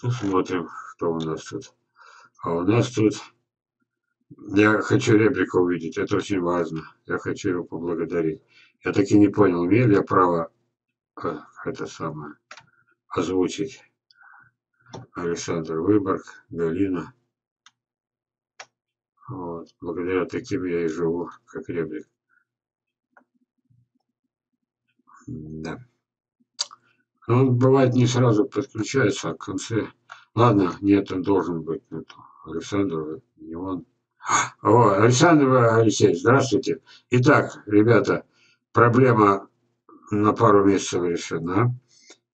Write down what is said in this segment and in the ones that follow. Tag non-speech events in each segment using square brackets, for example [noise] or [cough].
посмотрим, что у нас тут. А у нас тут... Я хочу реплику увидеть, это очень важно. Я хочу его поблагодарить. Я так и не понял, имею ли я право э, это самое озвучить. Александр Выборг, Галина. Вот. Благодаря таким я и живу, как реплик. Да. Он бывает не сразу подключается, а в конце. Ладно, нет, он должен быть. Это Александр, не он. О, Александр Алексеевич, здравствуйте. Итак, ребята, проблема на пару месяцев решена.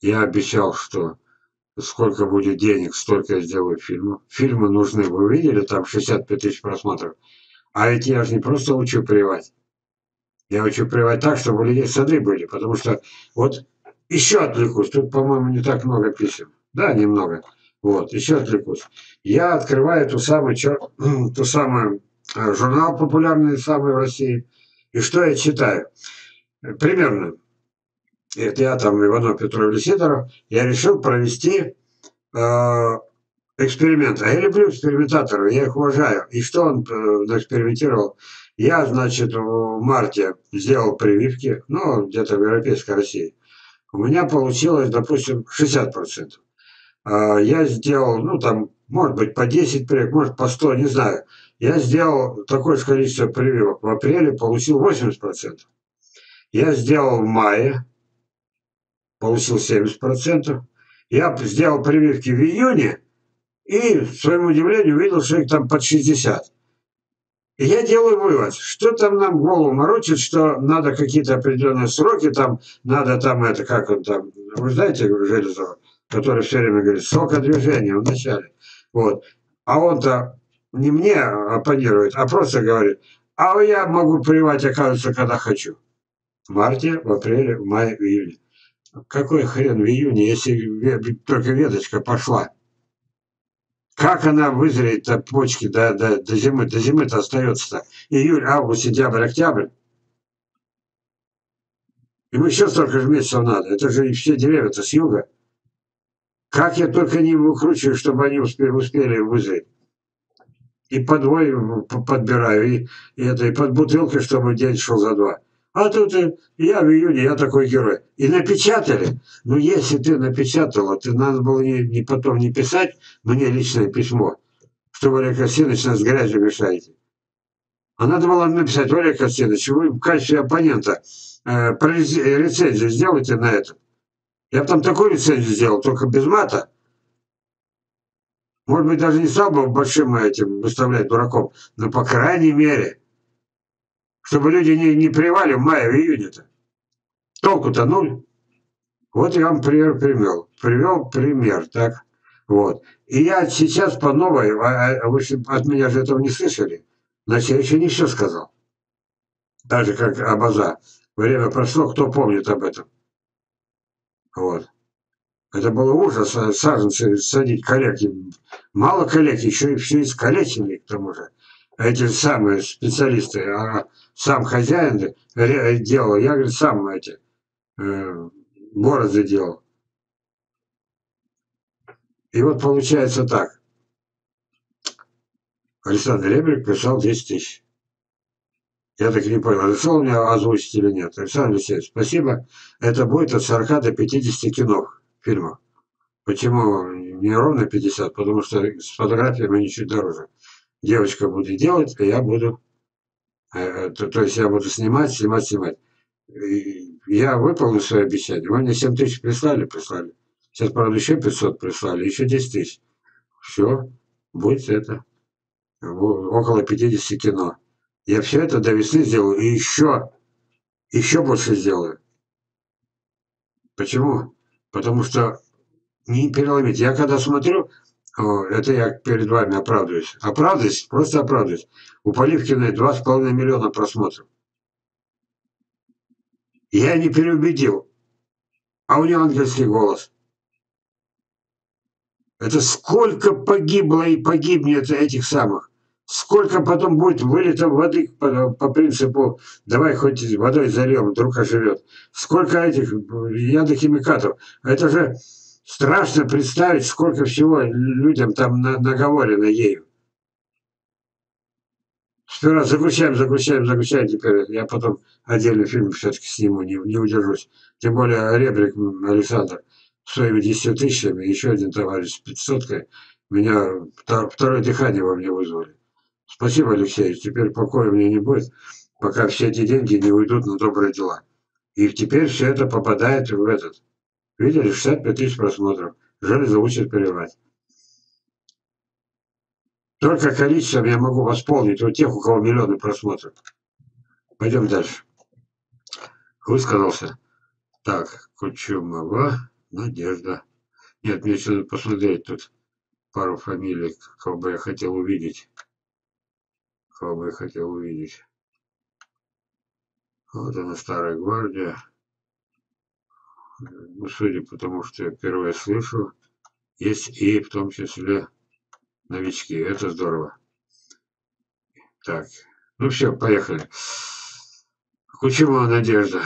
Я обещал, что сколько будет денег, столько я сделаю фильмов. Фильмы нужны. Вы видели, там 65 тысяч просмотров. А ведь я же не просто учу привать. Я учу привать так, чтобы у людей сады были. Потому что вот еще отвлекусь. Тут, по-моему, не так много писем. Да, немного. Вот, еще отвлекусь. Я открываю [clears throat] ту самую, ту самую журнал популярный самый в России. И что я читаю? Примерно. Это я там, Иванов Петров Сидоров, я решил провести э, эксперимент. А я люблю экспериментаторов, я их уважаю. И что он э, экспериментировал? Я, значит, в марте сделал прививки, ну, где-то в Европейской России. У меня получилось, допустим, 60%. А я сделал, ну, там, может быть, по 10 прививок, может, по 100, не знаю. Я сделал такое же количество прививок. В апреле получил 80%. Я сделал в мае, получил 70%. Я сделал прививки в июне, и, к своему удивлению, увидел, что их там под 60. Я делаю вывод, что там нам голову морочит, что надо какие-то определенные сроки, там надо там это, как он там, вы знаете Железова, который все время говорит, срока движения в начале. Вот. А он-то не мне оппонирует, а просто говорит, а я могу прививать, оказывается, когда хочу. В марте, в апреле, в мае, в июле. Какой хрен в июне, если только веточка пошла? Как она вызреет до почки до, до, до зимы? До зимы-то остается-то июль, август, сентябрь, октябрь. Им еще столько же месяцев надо. Это же все деревья-то с юга. Как я только не выкручиваю, чтобы они успели, успели вызреть. И подвой подбираю, и, и, это, и под бутылкой, чтобы день шел за два. А тут я в июне, я такой герой. И напечатали. Ну, если ты напечатала, ты надо было не, не потом не писать мне личное письмо, что Олег Костинович, нас грязью мешаете. А надо было написать, Олег Костинович, вы в качестве оппонента э, рецензию сделайте на это. Я бы там такую рецензию сделал, только без мата. Может быть, даже не стал бы большим этим выставлять дураком, но по крайней мере – чтобы люди не, не привали в мае, в июне-то. Толку-то нуль. Вот я вам пример привел. Привел пример, так? Вот. И я сейчас по новой, а, а вы от меня же этого не слышали, значит, я еще не все сказал. Даже как Абаза. Время прошло, кто помнит об этом. Вот. Это было ужас, саженцы садить коллеги. Мало коллег, еще и все искалеченные к тому же эти самые специалисты, а сам хозяин делал, я, говорит, сам эти э, борозды делал. И вот получается так. Александр Ребрик пришел 10 тысяч. Я так не понял, решил меня озвучить или нет. Александр Алексеевич, спасибо. Это будет от 40 до 50 кино, фильмов. Почему не ровно 50? Потому что с фотографиями они чуть дороже девочка будет делать, а я буду, то, то есть я буду снимать, снимать, снимать. И я выполнил свое обещание. Вы мне 7 тысяч прислали, прислали. Сейчас, правда, еще 500 прислали, еще 10 тысяч. Все, будет это. Около 50 кино. Я все это до весны сделаю и еще, еще больше сделаю. Почему? Потому что не переломить. Я когда смотрю, это я перед вами оправдываюсь. Оправдываюсь, просто оправдываюсь. У Поливкиной 2,5 миллиона просмотров. Я не переубедил. А у нее ангельский голос. Это сколько погибло и погибнет этих самых Сколько потом будет вылета воды по, по принципу давай хоть водой зальем, вдруг оживет. Сколько этих ядохимикатов. Это же страшно представить, сколько всего людям там наговорено ею. Сперва загущаем, загущаем, загущаем теперь. Я потом отдельный фильм все-таки сниму, не, не удержусь. Тем более Ребрик Александр своими 10 тысячами, еще один товарищ с 500 меня второе дыхание во мне вызвали. Спасибо, Алексей. Теперь покоя мне не будет, пока все эти деньги не уйдут на добрые дела. И теперь все это попадает в этот. Видели, 65 тысяч просмотров. Железо учат перевать. Только количеством я могу восполнить у тех, у кого миллионы просмотров. Пойдем дальше. Высказался. Так, Кучумова, Надежда. Нет, мне еще посмотреть тут пару фамилий, кого бы я хотел увидеть. Кого бы я хотел увидеть. Вот она, Старая Гвардия. Ну, судя по тому, что я первое слышу, есть и в том числе новички. Это здорово. Так, ну все, поехали. Кучева Надежда.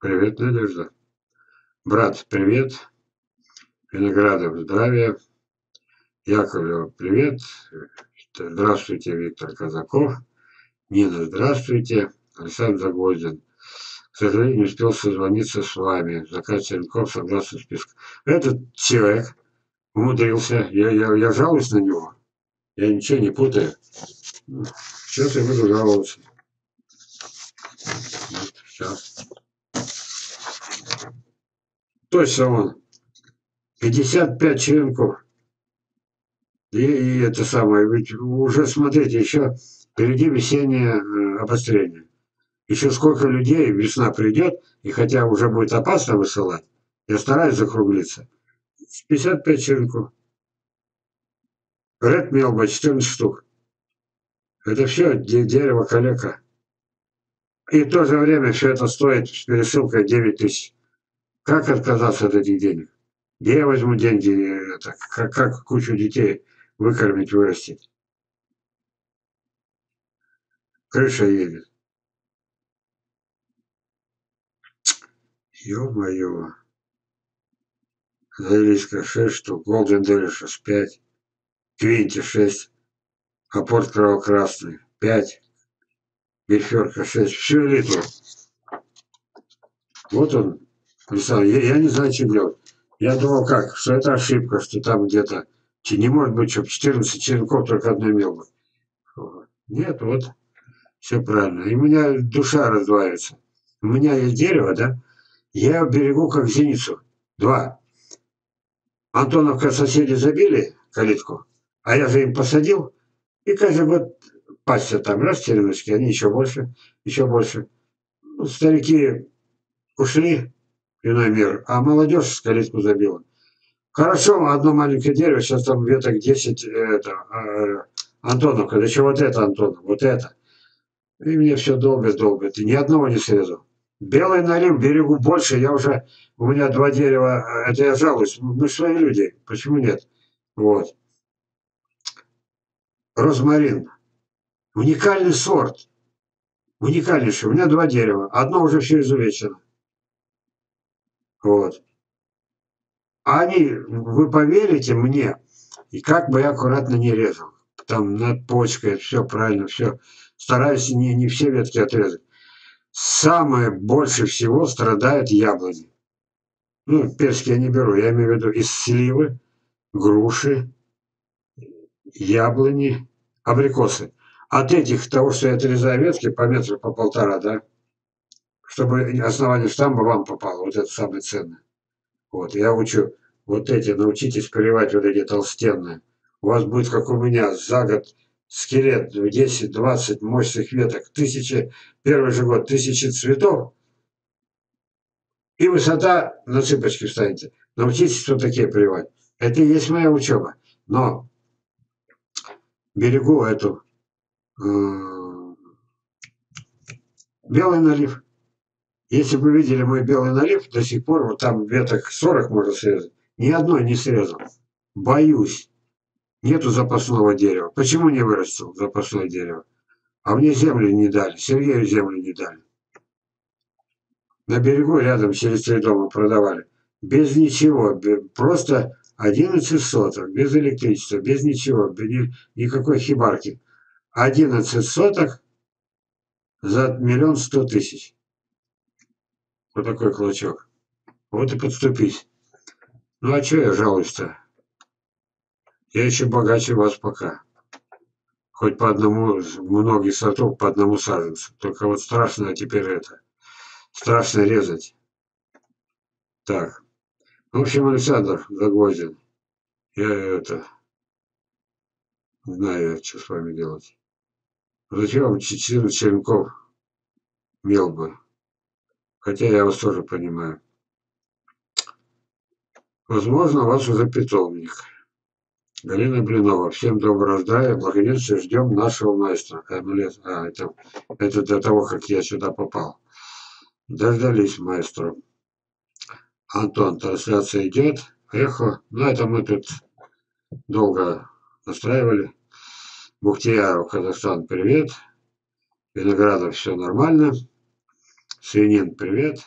Привет, Надежда. Брат, привет. Виноградов, здравия. Яковлев, привет. Здравствуйте, Виктор Казаков. Нина, здравствуйте. Александр Загвоздин. Сожалению, не успел созвониться с вами. Закат Черенков согласно списку. Этот человек умудрился. Я, я, я жалуюсь на него. Я ничего не путаю. Сейчас я буду жаловаться. Вот, сейчас. Точно он. 55 черенков. И, и это самое, ведь уже, смотрите, еще впереди весеннее э, обострение. Еще сколько людей, весна придет, и хотя уже будет опасно высылать, я стараюсь закруглиться. 55 черенков. Ред мелба 14 штук. Это все дерево калека. И в то же время все это стоит с пересылкой 9 тысяч. Как отказаться от этих денег? Где я возьму деньги? Это, как, как кучу детей выкормить, вырастить? Крыша едет. Ё-моё. Заилиска 6 штук, Голден Делишес 5, Квинти 6, Апорт Кровокрасный 5, Бельферка 6, всю элиту. Вот он, Александр, я, я не знаю, что делать. Я думал как, что это ошибка, что там где-то, не может быть, чтобы 14 черенков только одной мел Нет, вот, все правильно. И у меня душа раздваивается. У меня есть дерево, да? Я берегу как зеницу. Два. Антоновка соседи забили калитку, а я же им посадил, и каждый год пастся там, раз череночки, они еще больше, еще больше. Ну, старики ушли в иной мир, а молодежь калитку забила. Хорошо, одно маленькое дерево, сейчас там веток 10, это, э, Антоновка, да что вот это, Антонов, вот это. И мне все долго, долго, ты ни одного не срезал. Белый налив берегу больше, я уже, у меня два дерева, это я жалуюсь, мы свои люди, почему нет? Вот. Розмарин. Уникальный сорт. Уникальнейший. У меня два дерева. Одно уже все изувечено. Вот. А они, вы поверите мне, и как бы я аккуратно не резал. Там над почкой, все правильно, все. Стараюсь не, не все ветки отрезать самое больше всего страдают яблони. Ну, персики я не беру, я имею в виду из сливы, груши, яблони, абрикосы. От этих, того, что я отрезаю ветки по метру, по полтора, да, чтобы основание штамба вам попало, вот это самое ценное. Вот, я учу, вот эти, научитесь поливать вот эти толстенные. У вас будет, как у меня, за год скелет в 10-20 мощных веток, тысячи, первый же год тысячи цветов, и высота на цыпочки встанете. Научитесь, что такие прививать. Это и есть моя учеба. Но берегу эту э, белый налив. Если бы вы видели мой белый налив, до сих пор вот там веток 40 можно срезать. Ни одной не срезал. Боюсь. Нету запасного дерева. Почему не вырастил запасное дерево? А мне землю не дали, Сергею землю не дали. На берегу рядом через три дома продавали. Без ничего, просто 11 соток, без электричества, без ничего, без ни, никакой хибарки. 11 соток за миллион сто тысяч. Вот такой клочок. Вот и подступись. Ну а что я жалуюсь-то? Я еще богаче вас пока. Хоть по одному, многих сортов по одному саженцу. Только вот страшно теперь это. Страшно резать. Так. В общем, Александр Загвоздин. Я это... Знаю, что с вами делать. Зачем вам 14 черенков мел бы? Хотя я вас тоже понимаю. Возможно, у вас уже питомник. Галина Блинова. Всем доброго здравия, благоденствия. Ждем нашего маэстро. А, это, это до того, как я сюда попал. Дождались маэстро. Антон, трансляция идет. Эхо. Ну, это мы тут долго настраивали. Бухтияров, Казахстан, привет. Виноградов, все нормально. Свинин, привет.